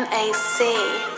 MAC.